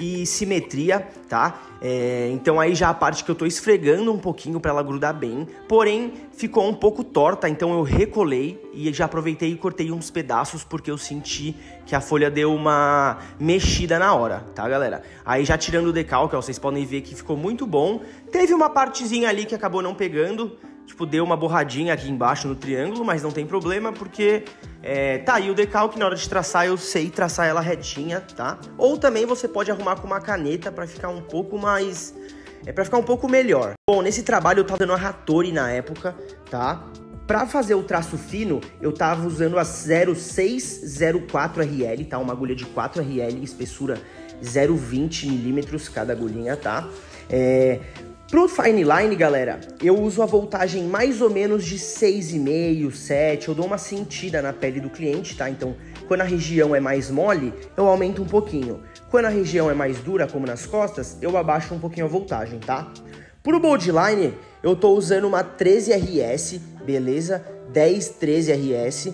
e simetria, tá? É, então aí já a parte que eu tô esfregando um pouquinho para ela grudar bem, porém ficou um pouco torta, então eu recolei e já aproveitei e cortei uns pedaços porque eu senti que a folha deu uma mexida na hora, tá galera? Aí já tirando o decalque, ó, vocês podem ver que ficou muito bom. Teve uma partezinha ali que acabou não pegando, Tipo, deu uma borradinha aqui embaixo no triângulo, mas não tem problema porque é, tá aí o decalque, na hora de traçar eu sei traçar ela retinha, tá? Ou também você pode arrumar com uma caneta para ficar um pouco mais... É para ficar um pouco melhor. Bom, nesse trabalho eu tava dando a Hattori na época, tá? Para fazer o traço fino, eu tava usando a 0604 RL, tá? Uma agulha de 4 RL, espessura 0,20 milímetros cada agulhinha, tá? É, Pro Fine Line, galera, eu uso a voltagem mais ou menos de 6,5, 7. Eu dou uma sentida na pele do cliente, tá? Então, quando a região é mais mole, eu aumento um pouquinho. Quando a região é mais dura, como nas costas, eu abaixo um pouquinho a voltagem, tá? Pro Boldline, eu tô usando uma 13RS, beleza? 10 13RS,